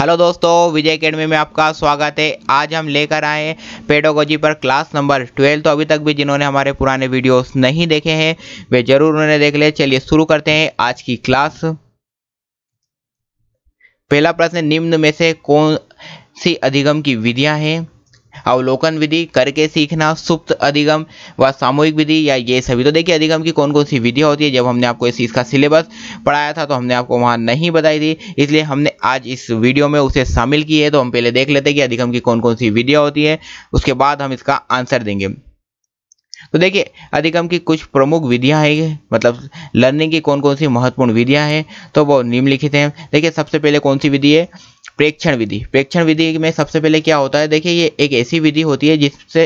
Hello दोस्तों, विजय academy में आपका स्वागत है। आज हम लेकर आए हैं पेडोगोजी पर क्लास नंबर ट्वेल्व। तो अभी तक भी जिन्होंने हमारे पुराने वीडियोस नहीं देखे हैं, वे ज़रूर उन्होंने देख ले। चलिए शुरू करते हैं आज की क्लास। पहला प्रश्न, निम्न में से कौन सी अधिगम की विधियाँ हैं? अवलोकन विधि करके सीखना, सुप्त अधिगम व सामूहिक विधि या ये सभी। तो देखिए अधिगम की कौन कौन सी विधियाँ होती है, जब हमने आपको इस चीज़ का सिलेबस पढ़ाया था तो हमने आपको वहाँ नहीं बताई थी। इसलिए हमने आज इस वीडियो में उसे शामिल की है तो हम पहले देख लेते हैं कि अधिगम की कौन कौन सी विधियाँ होती है, उसके बाद हम इसका आंसर देंगे। तो देखिए, अधिगम की कुछ प्रमुख विधियाँ हैं मतलब लर्निंग की कौन कौन सी महत्वपूर्ण विधियाँ हैं तो वो निम्नलिखित हैं। देखिए, सबसे पहले कौन सी विधि है? प्रेक्षण विधि प्रेक्षण विधि में सबसे पहले क्या होता है? देखिए, ये एक ऐसी विधि होती है जिससे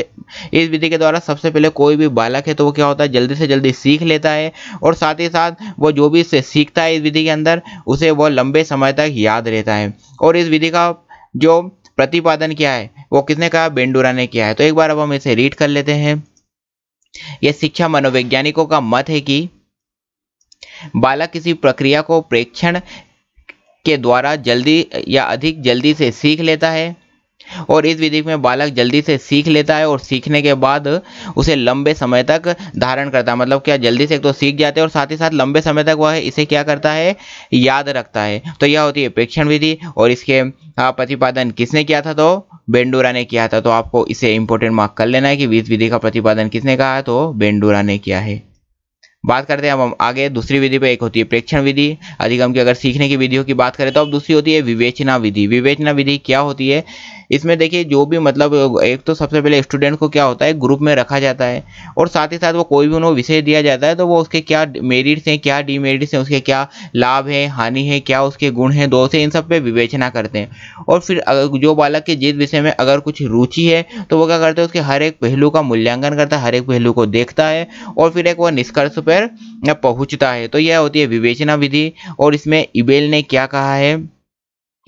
इस विधि के द्वारा सबसे पहले कोई भी बालक है तो वो क्या होता है? जल्दी से जल्दी सीख लेता है और साथ ही साथ वो जो भी इससे सीखता है इस विधि के अंदर, उसे वो लंबे समय तक याद रहता है। और इस विधि का जो प्रतिपादन क्या है? वो किसने कहा? बेंडूरा ने किया है। तो एक बार अब हम इसे रीड कर लेते हैं। यह शिक्षा मनोवैज्ञानिकों का मत है कि बालक किसी प्रक्रिया को प्रेक्षण के द्वारा जल्दी या अधिक जल्दी से सीख लेता है और इस विधि में बालक जल्दी से सीख लेता है और सीखने के बाद उसे लंबे समय तक धारण करता है। मतलब क्या जल्दी से एक तो सीख जाते हैं और साथ ही साथ लंबे समय तक वह इसे क्या करता है? याद रखता है। तो यह होती है प्रेक्षण विधि और इसके प्रतिपादन किसने किया था तो? बेंडूरा ने किया था। तो आपको इसे इंपॉर्टेंट मार्क कर लेना है कि इस विधि का प्रतिपादन किसने कहा है? तो बेंडूरा ने किया है। बात करते हैं, अब हम आगे दूसरी विधि पे, एक होती है प्रेक्षण विधि। अधिगम की अगर सीखने की विधियों की बात करें तो अब दूसरी होती है विवेचना विधि। विवेचना विधि क्या होती है? इसमें देखिए, जो भी मतलब एक तो सबसे पहले स्टूडेंट को क्या होता है ग्रुप में रखा जाता है और साथ ही साथ वो कोई भी उन्हें विषय दिया जाता है तो वो उसके क्या मेरिट्स हैं, क्या डीमेरिट्स हैं, उसके क्या लाभ है, हानि है, क्या उसके गुण हैं, दोष है, इन सब पे विवेचना करते हैं। और फिर जो बालक के जिस विषय में अगर कुछ रुचि है तो वो क्या करते हैं, उसके हर एक पहलू का मूल्यांकन करता है, हर एक पहलू को देखता है और फिर एक वह निष्कर्ष पर पहुँचता है। तो यह होती है विवेचना विधि और इसमें इबेल ने क्या कहा है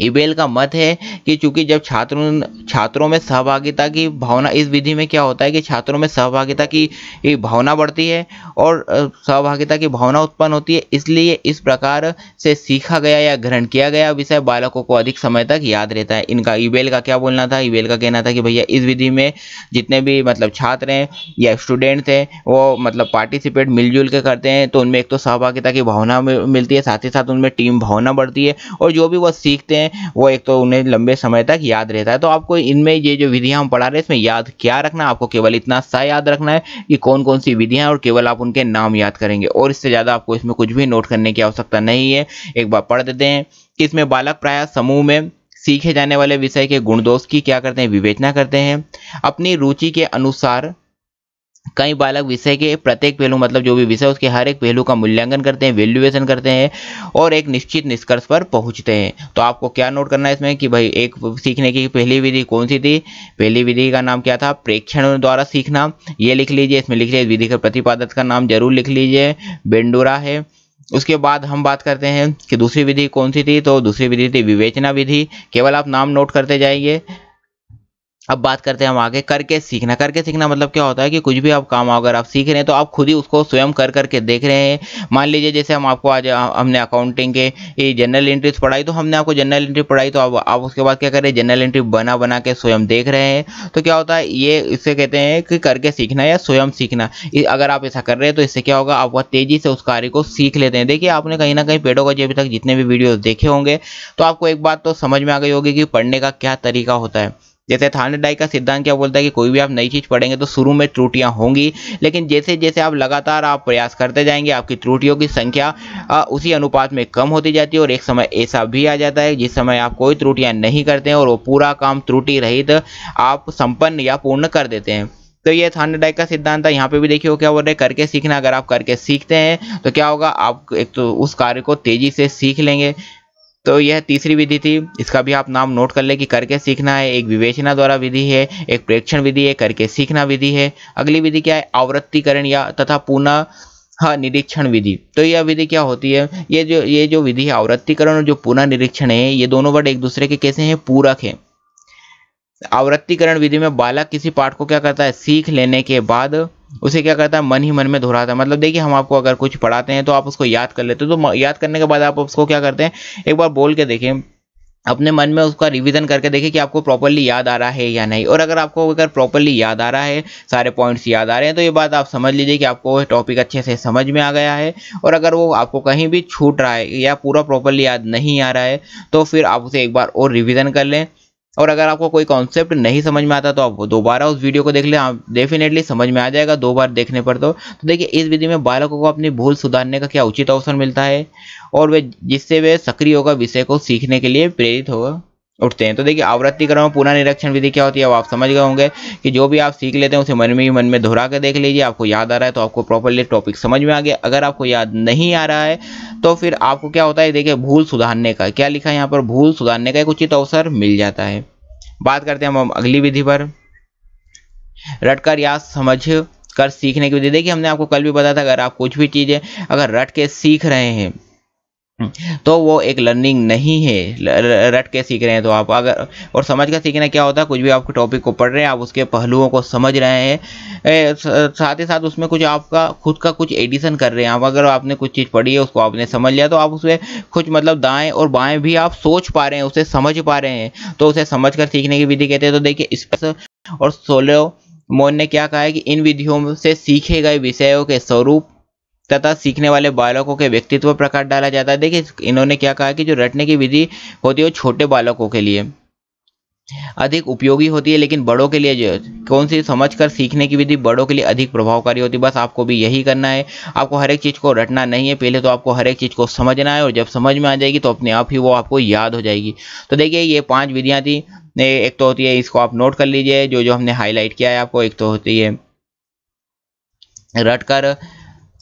इबेल का मत है कि चूँकि जब छात्रों छात्रों में सहभागिता की भावना, इस विधि में क्या होता है कि छात्रों में सहभागिता की भावना बढ़ती है और सहभागिता की भावना उत्पन्न होती है, इसलिए इस प्रकार से सीखा गया या ग्रहण किया गया विषय बालकों को अधिक समय तक याद रहता है। इनका ईबेल का क्या बोलना था? ईबेल का कहना था कि भैया, इस विधि में जितने भी मतलब छात्र हैं या स्टूडेंट्स हैं, वो मतलब पार्टिसिपेट, मिलजुल के करते हैं तो उनमें एक तो सहभागिता की भावना मिलती है, साथ ही साथ उनमें टीम भावना बढ़ती है और जो भी वो सीखते हैं वो एक तो उन्हें लंबे समय तक याद रहता है। तो आपको इनमें ये जो विधियाँ हम पढ़ा रहे हैं, इसमें याद क्या रखना आपको केवल इतना सा याद रखना है कि कौन कौन सी विधियाँ और केवल आप उनके नाम याद करेंगे। और इससे ज़्यादा आपको इसमें कुछ भी नोट करने की आवश्यकता नहीं है। एक बार पढ़ देते हैं कि इसमें बालक प्राय समूह में सीखे जाने वाले विषय के गुण दोष की क्या करते हैं, विवेचना करते हैं। अपनी रुचि के अनुसार कई बालक विषय के प्रत्येक पहलू मतलब जो भी विषय उसके हर एक पहलू का मूल्यांकन करते हैं वैल्यूएशन करते हैं और एक निश्चित निष्कर्ष पर पहुँचते हैं। तो आपको क्या नोट करना है इसमें कि भाई, एक सीखने की पहली विधि कौन सी थी? पहली विधि का नाम क्या था? प्रेक्षण द्वारा सीखना। ये लिख लीजिए, इसमें लिख लीजिए विधि के प्रतिपादक का नाम ज़रूर लिख लीजिए। बेंडोरा है। उसके बाद हम बात करते हैं कि दूसरी विधि कौन सी थी? तो दूसरी विधि थी विवेचना विधि। केवल आप नाम नोट करते जाइए। अब बात करते हैं हम आगे, करके सीखना। करके सीखना मतलब क्या होता है कि कुछ भी आप काम अगर आप सीख रहे हैं तो आप खुद ही उसको स्वयं कर करके देख रहे हैं। मान लीजिए जैसे हम आपको आज हमने अकाउंटिंग के ये जनरल एंट्रीज पढ़ाई तो हमने आपको जनरल एंट्री पढ़ाई तो अब आप उसके बाद क्या करें जनरल एंट्री बना बना के स्वयं देख रहे हैं। तो क्या होता है, ये इससे कहते हैं कि करके सीखना या स्वयं सीखना। अगर आप ऐसा कर रहे हैं तो इससे क्या होगा, आप तेज़ी से उस कार्य को सीख लेते हैं। देखिए, आपने कहीं ना कहीं पेड़ों का अभी तक जितने भी वीडियोज़ देखे होंगे तो आपको एक बात तो समझ में आ गई होगी कि पढ़ने का क्या तरीका होता है। जैसे थार्नेडाई का सिद्धांत क्या बोलता है कि कोई भी आप नई चीज़ पढ़ेंगे तो शुरू में त्रुटियाँ होंगी, लेकिन जैसे जैसे आप लगातार आप प्रयास करते जाएँगे, आपकी त्रुटियों की संख्या उसी अनुपात में कम होती जाती है और एक समय ऐसा भी आ जाता है, जिस समय आप कोई त्रुटियाँ नहीं करते हैं और वो पूरा काम त्रुटि रहित आप संपन्न या पूर्ण कर देते हैं। तो ये थार्नेडाइक का सिद्धांत है यहाँ पे भी देखिए क्या बोल रहे हैं, करके सीखना, अगर आप करके सीखते हैं तो क्या होगा, आप एक तो उस कार्य को तेज़ी से सीख लेंगे। तो यह तीसरी विधि थी। इसका भी आप नाम नोट कर ले कि करके सीखना है, एक विवेचना द्वारा विधि है, एक प्रेक्षण विधि है, करके सीखना विधि है। अगली विधि क्या है? आवृत्तिकरण या तथा पुनः हाँ निरीक्षण विधि। तो यह विधि क्या होती है? ये जो ये जो विधि है, आवृत्तिकरण और जो पुनः निरीक्षण है, ये दोनों वर्ड एक दूसरे के कैसे हैं? पूरक है। आवृत्तिकरण विधि में बालक किसी पाठ को क्या करता है? सीख लेने के बाद उसे क्या करता है, मन ही मन में दोहराता है। मतलब देखिए, हम आपको अगर कुछ पढ़ाते हैं तो आप उसको याद कर लेते हो। तो याद करने के बाद आप उसको क्या करते हैं, एक बार बोल के देखें। अपने मन में उसका रिवीजन करके देखें कि आपको प्रॉपरली याद आ रहा है या नहीं। और अगर आपको अगर प्रॉपरली याद आ रहा है, सारे पॉइंट्स याद आ रहे हैं तो ये बात आप समझ लीजिए कि आपको टॉपिक अच्छे से समझ में आ गया है। और अगर वो आपको कहीं भी छूट रहा है या पूरा प्रॉपरली याद नहीं आ रहा है तो फिर आप उसे एक बार और रिविज़न कर लें। और अगर आपको कोई कॉन्सेप्ट नहीं समझ में आता तो आप दोबारा उस वीडियो को देख ले आप डेफिनेटली समझ में आ जाएगा दो बार देखने पर तो, तो देखिए इस विधि में बालकों को अपनी भूल सुधारने का क्या उचित अवसर मिलता है? और वे जिससे वे सक्रिय होगा विषय को सीखने के लिए प्रेरित होगा। उठते हैं। तो देखिए, आवृत्ति क्रम पुनः निरीक्षण विधि क्या होती है? अब आप समझ गए होंगे कि जो भी आप सीख लेते हैं, उसे मन में ही मन में दोहरा के देख लीजिए। आपको याद आ रहा है तो आपको प्रॉपरली टॉपिक समझ में आ गया। अगर आपको याद नहीं आ रहा है तो फिर आपको क्या होता है? देखिए, भूल सुधारने का। क्या लिखा है यहाँ पर? भूल सुधारने का एक उचित अवसर मिल जाता है। बात करते हैं हम अगली विधि पर। रटकर या समझ कर सीखने की विधि। देखिए, हमने आपको कल भी बताया था, अगर आप कुछ भी चीज़ें, अगर रट के सीख रहे हैं तो वो एक लर्निंग नहीं है। रट के सीख रहे हैं तो आप अगर, और समझ कर सीखना क्या होता है? कुछ भी आपके टॉपिक को पढ़ रहे हैं, आप उसके पहलुओं को समझ रहे हैं। साथ ही साथ उसमें कुछ आपका, खुद का कुछ एडिशन कर रहे हैं। आप अगर आपने कुछ चीज़ पढ़ी है, उसको आपने समझ लिया तो आप उसमें कुछ मतलब दाएँ और बाएँ भी आप सोच पा रहे हैं, उसे समझ पा रहे हैं। तो उसे समझ कर सीखने की विधि कहते हैं। तो देखिए, इस और सोलो मोन ने क्या कहा है कि इन विधियों से सीखे गए विषयों के स्वरूप तथा सीखने वाले बालकों के व्यक्तित्व प्रकाश डाला जाता है। देखिए, इन्होंने क्या कहा कि जो रटने की विधि होती है वो छोटे बालकों के लिए अधिक उपयोगी होती है, लेकिन बड़ों के लिए जो कौन सी समझकर सीखने की विधि बड़ों के लिए अधिक प्रभावकारी होती है। बस आपको भी यही करना है। आपको हर एक चीज़ को रटना नहीं है। पहले तो आपको हर एक चीज़ को समझना है और जब समझ में आ जाएगी तो अपने आप ही वो आपको याद हो जाएगी। तो देखिए, ये पाँच विधियाँ थी। एक तो होती है, इसको आप नोट कर लीजिए। जो जो हमने हाईलाइट किया है आपको, एक तो होती है रट कर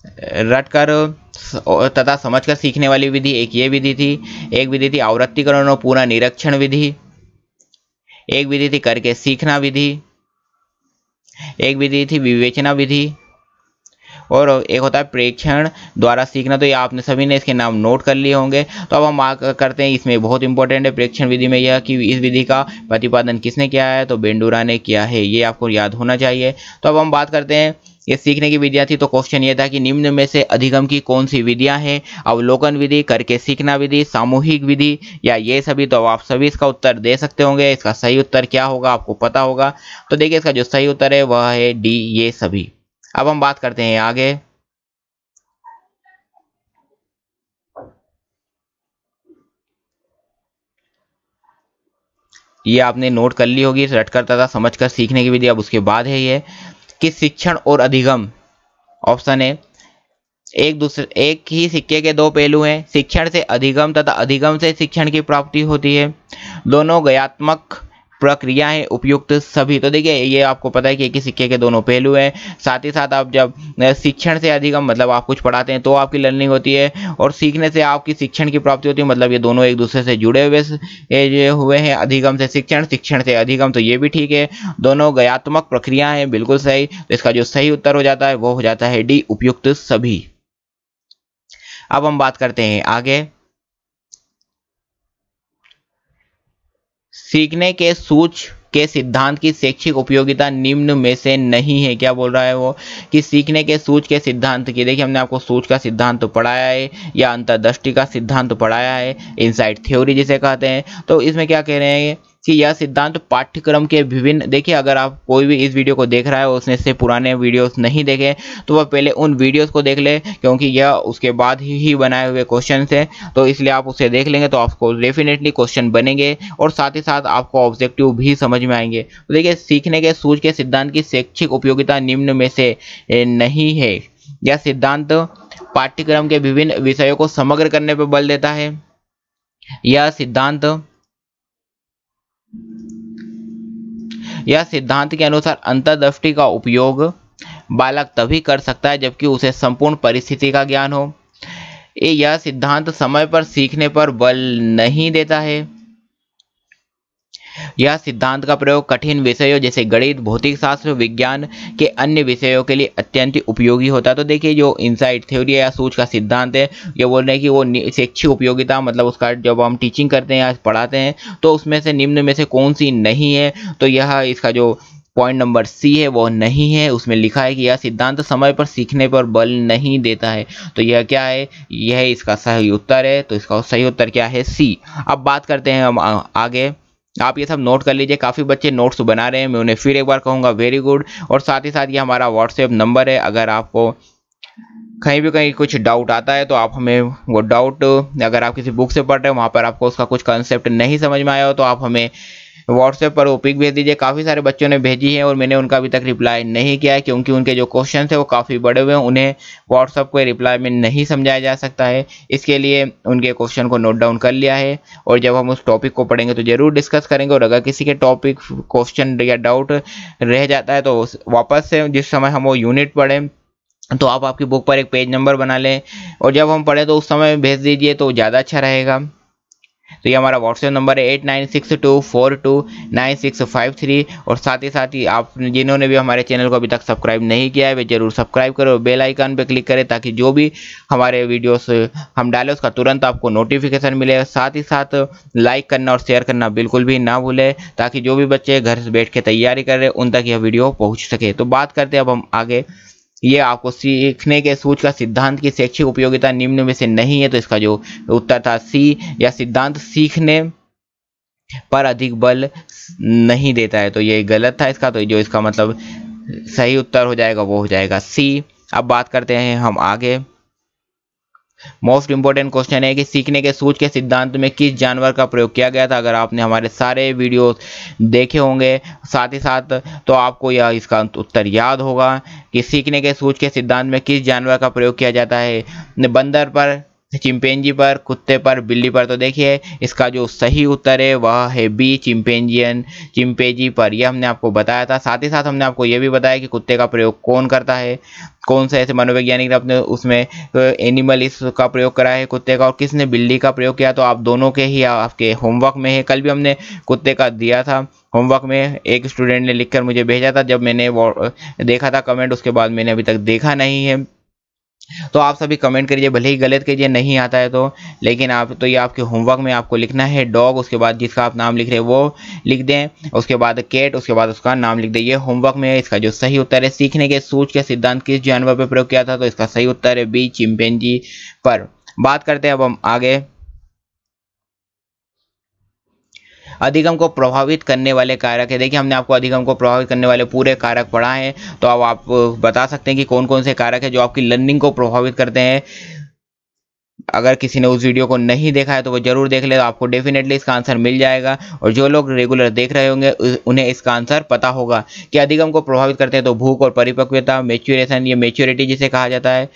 रट कर तथा समझकर सीखने वाली विधि एक ये विधि थी। एक विधि थी आवृत्तिकरण और पूरा निरीक्षण विधि। एक विधि थी करके सीखना विधि। एक विधि थी विवेचना विधि। और एक होता है प्रेक्षण द्वारा सीखना। तो ये आपने सभी ने इसके नाम नोट कर लिए होंगे। तो अब हम करते हैं। इसमें बहुत इंपॉर्टेंट है प्रेक्षण विधि में यह कि इस विधि का प्रतिपादन किसने किया है? तो बेंडूरा ने किया है। ये आपको याद होना चाहिए। तो अब हम बात करते हैं ये सीखने की विधियाँ थी तो क्वेश्चन ये था कि निम्न में से अधिगम की कौन सी विधियाँ हैं? अवलोकन विधि, करके सीखना विधि, सामूहिक विधि, या ये सभी तो आप सभी इसका उत्तर दे सकते होंगे। इसका सही उत्तर क्या होगा, आपको पता होगा। तो देखिए इसका जो सही उत्तर है, वह है डी, ये सभी। अब हम बात करते हैं आगे। ये आपने नोट कर ली होगी, रटकर तथा समझकर सीखने की विधि अब उसके बाद है ये। कि शिक्षण और अधिगम। ऑप्शन है एक दूसरे, एक ही सिक्के के दो पहलू हैं, शिक्षण से अधिगम तथा अधिगम से शिक्षण की प्राप्ति होती है। दोनों गयात्मक प्रक्रियाएँ उपयुक्त सभी। तो देखिए, ये आपको पता है कि एक ही सिक्के के दोनों पहलू हैं। साथ ही साथ आप जब शिक्षण से अधिगम मतलब आप कुछ पढ़ाते हैं तो आपकी लर्निंग होती है और सीखने से आपकी शिक्षण की प्राप्ति होती है। मतलब ये दोनों एक दूसरे से जुड़े हुए हुए हैं, अधिगम से शिक्षण शिक्षण से अधिगम तो ये भी ठीक है। दोनों गयात्मक प्रक्रिया हैं, बिल्कुल सही। तो इसका जो सही उत्तर हो जाता है, वो हो जाता है डी, उपयुक्त सभी। अब हम बात करते हैं आगे। सीखने के सूच के सिद्धांत की शैक्षिक उपयोगिता निम्न में से नहीं है। क्या बोल रहा है वो? कि सीखने के सूच के सिद्धांत की, देखिए हमने आपको सूच का सिद्धांत तो पढ़ाया है, या अंतर्दृष्टि का सिद्धांत तो पढ़ाया है इनसाइड थ्योरी जिसे कहते हैं। तो इसमें क्या कह रहे हैं? कि यह सिद्धांत पाठ्यक्रम के विभिन्न देखिए अगर आप कोई भी इस वीडियो को देख रहा है उसने से पुराने वीडियोस नहीं देखे तो वह पहले उन वीडियोस को देख ले क्योंकि यह उसके बाद ही, ही बनाए हुए क्वेश्चन है। तो इसलिए आप उसे देख लेंगे तो आपको डेफिनेटली क्वेश्चन बनेंगे और साथ ही साथ आपको ऑब्जेक्टिव भी समझ में आएँगे। तो देखिए सीखने के सूझ के सिद्धांत की शैक्षिक उपयोगिता निम्न में से नहीं है। यह सिद्धांत पाठ्यक्रम के विभिन्न विषयों को समग्र करने पर बल देता है। यह सिद्धांत यह सिद्धांत के अनुसार अंतर्दृष्टि का उपयोग बालक तभी कर सकता है जबकि उसे संपूर्ण परिस्थिति का ज्ञान हो। यह सिद्धांत समय पर सीखने पर बल नहीं देता है। यह सिद्धांत का प्रयोग कठिन विषयों जैसे गणित भौतिक शास्त्र विज्ञान के अन्य विषयों के लिए अत्यंत उपयोगी होता है। तो देखिए, जो इनसाइट थ्योरी या सूच का सिद्धांत है ये बोल रहे हैं कि वो शैक्षिक उपयोगिता मतलब उसका जब हम टीचिंग करते हैं या पढ़ाते हैं तो उसमें से निम्न में से कौन सी नहीं है? तो यह इसका जो पॉइंट नंबर सी है, वो नहीं है। उसमें लिखा है कि यह सिद्धांत समय पर सीखने पर बल नहीं देता है। तो यह क्या है? यह इसका सही उत्तर है। तो इसका सही उत्तर क्या है? सी अब बात करते हैं हम आगे। आप ये सब नोट कर लीजिए। काफ़ी बच्चे नोट्स बना रहे हैं, मैं उन्हें फिर एक बार कहूँगा वेरी गुड और साथ ही साथ ये हमारा व्हाट्सएप नंबर है। अगर आपको कहीं भी कहीं कुछ डाउट आता है तो आप हमें वो डाउट अगर आप किसी बुक से पढ़ रहे हैं, वहाँ पर आपको उसका कुछ कंसेप्ट नहीं समझ में आया हो तो आप हमें व्हाट्सएप पर वो पिक भेज दीजिए। काफ़ी सारे बच्चों ने भेजी है और मैंने उनका अभी तक रिप्लाई नहीं किया है, क्योंकि उनके जो क्वेश्चन थे वो काफ़ी बड़े हुए हैं। उन्हें व्हाट्सएप को रिप्लाई में नहीं समझाया जा सकता है। इसके लिए उनके क्वेश्चन को नोट डाउन कर लिया है और जब हम उस टॉपिक को पढ़ेंगे तो ज़रूर डिस्कस करेंगे और अगर किसी के टॉपिक क्वेश्चन या डाउट रह जाता है तो वापस से जिस समय हम वो यूनिट पढ़ें तो आप आपकी बुक पर एक पेज नंबर बना लें। और जब हम पढ़ें तो उस समय भेज दीजिए तो ज़्यादा अच्छा रहेगा। तो ये हमारा व्हाट्सएप नंबर है eight nine six two four two nine six five three और साथ ही साथ ही आप जिन्होंने भी हमारे चैनल को अभी तक सब्सक्राइब नहीं किया है, वे ज़रूर सब्सक्राइब करो। बेल आइकन पे क्लिक करें ताकि जो भी हमारे वीडियोस हम डालें, उसका तुरंत आपको नोटिफिकेशन मिले। साथ ही साथ लाइक करना और शेयर करना बिल्कुल भी ना भूलें ताकि जो भी बच्चे घर से बैठ के तैयारी कर रहे उन तक यह वीडियो पहुँच सके। तो बात करते हैं अब हम आगे। ये आपको सीखने के सोच का सिद्धांत की शैक्षिक उपयोगिता निम्न में से नहीं है तो इसका जो उत्तर था सी, या सिद्धांत सीखने पर अधिक बल नहीं देता है तो ये गलत था इसका तो जो इसका मतलब सही उत्तर हो जाएगा वो हो जाएगा सी। अब बात करते हैं हम आगे। मोस्ट इंपॉर्टेंट क्वेश्चन है कि सीखने के सूच के सिद्धांत में किस जानवर का प्रयोग किया गया था? अगर आपने हमारे सारे वीडियो देखे होंगे, साथ ही साथ तो आपको यह इसका उत्तर याद होगा कि सीखने के सूच के सिद्धांत में किस जानवर का प्रयोग किया जाता है। बंदर पर चिंपेंजी पर, कुत्ते पर, बिल्ली पर। तो देखिए, इसका जो सही उत्तर है, वह है बी चिंपेंजियन चिंपेजी पर यह हमने आपको बताया था। साथ ही साथ हमने आपको यह भी बताया कि कुत्ते का प्रयोग कौन करता है। कौन से ऐसे मनोवैज्ञानिक ने अपने उसमें एनिमल इसका प्रयोग करा है कुत्ते का, और किसने बिल्ली का प्रयोग किया? तो आप दोनों के ही आपके होमवर्क में है। कल भी हमने कुत्ते का दिया था। होमवर्क में एक स्टूडेंट ने लिखकर मुझे भेजा था। जब मैंने देखा था कमेंट उसके बाद मैंने अभी तक देखा नहीं है। तो आप सभी कमेंट करिए, भले ही गलत कीजिए नहीं आता है तो। लेकिन आप तो ये आपके होमवर्क में आपको लिखना है डॉग उसके बाद जिसका आप नाम लिख रहे हैं, वो लिख दें, उसके बाद कैट उसके बाद उसका नाम लिख दें। ये होमवर्क में इसका जो सही उत्तर है, सीखने के सूच के सिद्धांत किस जानवर पर प्रयोग किया था तो इसका सही उत्तर है बी चिंपेंजी पर। बात करते हैं अब हम आगे। अधिगम को प्रभावित करने वाले कारक है। देखिए, हमने आपको अधिगम को प्रभावित करने वाले पूरे कारक पढ़ा है तो अब आप बता सकते हैं कि कौन कौन से कारक है जो आपकी लर्निंग को प्रभावित करते हैं। अगर किसी ने उस वीडियो को नहीं देखा है तो वो ज़रूर देख ले तो आपको डेफिनेटली इसका आंसर मिल जाएगा। और जो लोग रेगुलर देख रहे होंगे उन्हें इसका आंसर पता होगा कि अधिगम को प्रभावित करते हैं तो भूख और परिपक्वता मेच्योरेशन ये मेच्योरिटी जिसे कहा जाता है,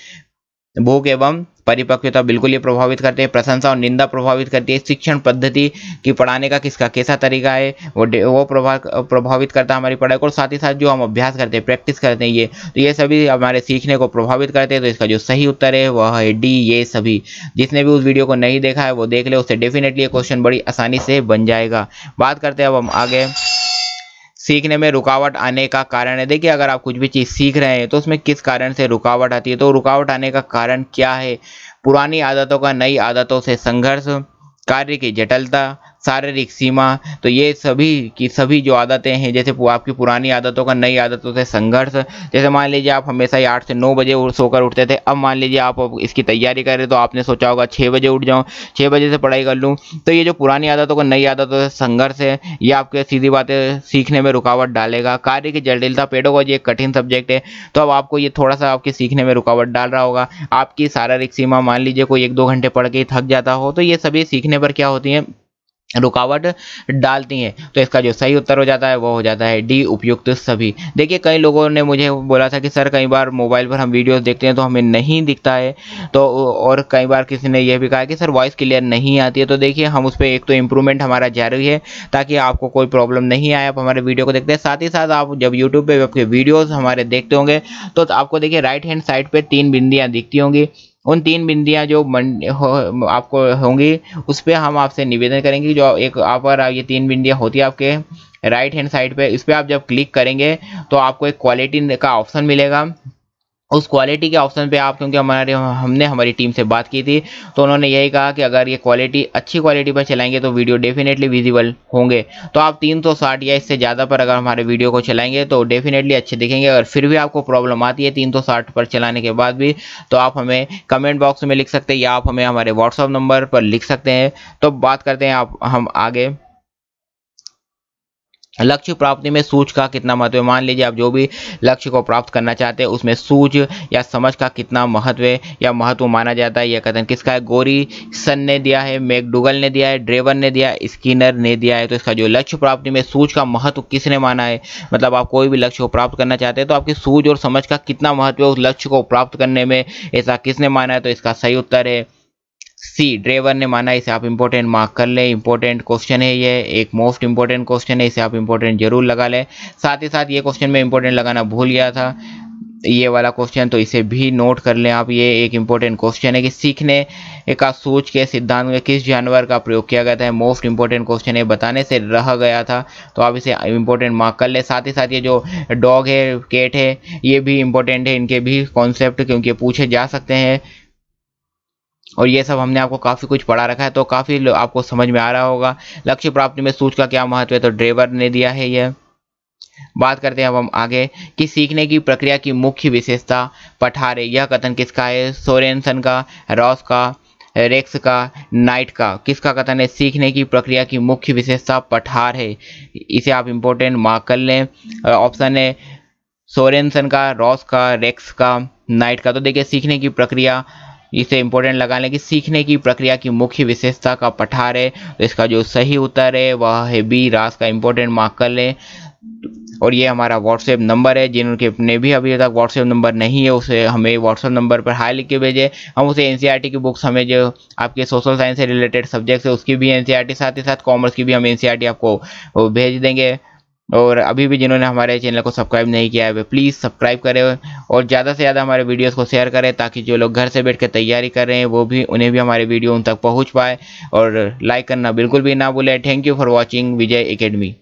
भूख एवं परिपक्वता बिल्कुल ये प्रभावित करते हैं, प्रशंसा और निंदा प्रभावित करती है। शिक्षण पद्धति की पढ़ाने का किसका, कैसा तरीका है, वो वो प्रभाव, प्रभावित करता है हमारी पढ़ाई को, और साथ ही साथ जो हम अभ्यास करते हैं, प्रैक्टिस करते हैं ये तो ये सभी हमारे सीखने को प्रभावित करते हैं तो इसका जो सही उत्तर है, वह है डी, ये सभी। जिसने भी उस वीडियो को नहीं देखा है, वो देख ले, उससे डेफिनेटली ये क्वेश्चन बड़ी आसानी से बन जाएगा। बात करते हैं अब हम आगे। सीखने में रुकावट आने का कारण है। देखिए, अगर आप कुछ भी चीज़ सीख रहे हैं तो उसमें किस कारण से रुकावट आती है? तो रुकावट आने का कारण क्या है? पुरानी आदतों का नई आदतों से संघर्ष, कार्य की जटिलता शारीरिक सीमा तो ये सभी की सभी जो आदतें हैं, जैसे आपकी पुरानी आदतों का नई आदतों से संघर्ष, जैसे मान लीजिए आप हमेशा ही आठ से नौ बजे सोकर उठते थे, अब मान लीजिए आप इसकी तैयारी कर रहे तो आपने सोचा होगा छः बजे उठ जाऊँ छः बजे से पढ़ाई कर लूँ तो ये जो पुरानी आदतों का नई आदतों से संघर्ष है, ये आपके सीधी बातें सीखने में रुकावट डालेगा। कार्य की जटिलता, पेडोगॉजी एक कठिन सब्जेक्ट है तो अब आपको ये थोड़ा सा आपके सीखने में रुकावट डाल रहा होगा। आपकी शारीरिक सीमा, मान लीजिए कोई एक दो घंटे पढ़ के थक जाता हो तो ये सभी सीखने पर क्या होती है? रुकावट डालती हैं। तो इसका जो सही उत्तर हो जाता है, वो हो जाता है डी उपयुक्त सभी। देखिए, कई लोगों ने मुझे बोला था कि, सर, कई बार मोबाइल पर हम वीडियोस देखते हैं तो हमें नहीं दिखता है। तो और कई बार किसी ने यह भी कहा कि, सर वॉइस क्लियर नहीं आती है। तो देखिए, हम उस पर एक तो इम्प्रूवमेंट हमारा जारी है, ताकि आपको कोई प्रॉब्लम नहीं आए। आप हमारे वीडियो को देखते हैं। साथ ही साथ आप जब यूट्यूब पर आपके वीडियोज़ हमारे देखते होंगे तो आपको देखिए राइट हैंड साइड पर तीन बिंदियाँ दिखती होंगी। उन तीन बिंदियाँ जो हो, आपको होंगी उस पर हम आपसे निवेदन करेंगे जो एक आप ये तीन बिंदियाँ होती है आपके राइट हैंड साइड पे इस पर आप जब क्लिक करेंगे तो आपको एक क्वालिटी का ऑप्शन मिलेगा। उस क्वालिटी के ऑप्शन पे आप, क्योंकि हमारे, हमने हमारी टीम से बात की थी तो उन्होंने यही कहा कि अगर ये क्वालिटी अच्छी क्वालिटी पर चलाएँगे तो वीडियो डेफिनेटली विजिबल होंगे। तो आप तीन सौ साठ या इससे ज़्यादा पर अगर हमारे वीडियो को चलाएँगे तो डेफिनेटली अच्छे दिखेंगे अगर फिर भी आपको प्रॉब्लम आती है तीन सौ साठ पर चलाने के बाद भी तो आप हमें कमेंट बॉक्स में लिख सकते हैं, या आप हमें हमारे व्हाट्सअप नंबर पर लिख सकते हैं। तो बात करते हैं आप, हम आगे। लक्ष्य प्राप्ति में सूझ का कितना महत्व है? मान लीजिए आप जो भी लक्ष्य को प्राप्त करना चाहते हैं, उसमें सूझ या समझ का कितना महत्व है या महत्व माना जाता है? यह कथन किसका है? गोरी सन ने दिया है, मैकडुगल ने दिया है ड्रेवर ने दिया है, स्किनर ने दिया है। तो इसका जो लक्ष्य प्राप्ति में सूझ का महत्व किसने माना है? मतलब आप कोई भी लक्ष्य को प्राप्त करना चाहते हैं तो आपकी सूझ और समझ का कितना महत्व है उस लक्ष्य को प्राप्त करने में? ऐसा किसने माना है? तो इसका सही उत्तर है सी ड्रेवर ने माना इसे आप इंपॉर्टेंट मार्क कर लें इंपॉर्टेंट क्वेश्चन है ये, एक मोस्ट इंपॉर्टेंट क्वेश्चन है, इसे आप इंपॉर्टेंट ज़रूर लगा लें। साथ ही साथ ये क्वेश्चन में इंपॉर्टेंट लगाना भूल गया था। ये वाला क्वेश्चन तो इसे भी नोट कर लें आप, ये एक इम्पोर्टेंट क्वेश्चन है कि सीखने का सोच के, सिद्धांत में किस जानवर का प्रयोग किया गया था मोस्ट इंपॉर्टेंट क्वेश्चन है, बताने से रह गया था। तो आप इसे इंपॉर्टेंट मार्क कर लें। साथ ही साथ ये जो डॉग है केट है, ये भी इंपॉर्टेंट है, इनके भी कॉन्सेप्ट क्योंकि पूछे जा सकते हैं। और ये सब हमने आपको काफ़ी कुछ पढ़ा रखा है तो काफ़ी आपको समझ में आ रहा होगा। लक्ष्य प्राप्ति में सूच का क्या महत्व है तो ड्राइवर ने दिया है यह बात करते हैं अब हम आगे कि सीखने की प्रक्रिया की मुख्य विशेषता, पठारे, यह कथन किसका है? सोरेनसन का, रॉस का, रेक्स का, नाइट का। किसका कथन है? सीखने की प्रक्रिया की मुख्य विशेषता पठार है। इसे आप इंपॉर्टेंट मार्क कर लें। ऑप्शन है, सोरेनसन का, रॉस का, रेक्स का, नाइट का। तो देखिए, सीखने की प्रक्रिया इसे इंपॉर्टेंट लगा लें कि, सीखने की प्रक्रिया की मुख्य विशेषता का पठार है। तो इसका जो सही उत्तर है, वह है बी रास का इंपॉर्टेंट मार्क कर लें। और ये हमारा व्हाट्सएप नंबर है। जिनके ने भी अभी तक व्हाट्सएप नंबर नहीं है, उसे हमें व्हाट्सएप नंबर पर हाई लिख के भेजें। हम उसे एन e की बुक्स हमें जो आपके सोशल साइंस से रिलेटेड सब्जेक्ट्स है, उसकी भी एन e साथ ही साथ कॉमर्स की भी हम एन e आपको भेज देंगे। और अभी भी जिन्होंने हमारे चैनल को सब्सक्राइब नहीं किया है, वे प्लीज़ सब्सक्राइब करें और ज़्यादा से ज़्यादा हमारे वीडियोस को शेयर करें ताकि जो लोग घर से बैठ कर तैयारी कर रहे हैं, वो भी उन्हें भी हमारे वीडियो उन तक पहुँच पाए। और लाइक करना बिल्कुल भी ना भूलें। Thank you for watching Vijay academy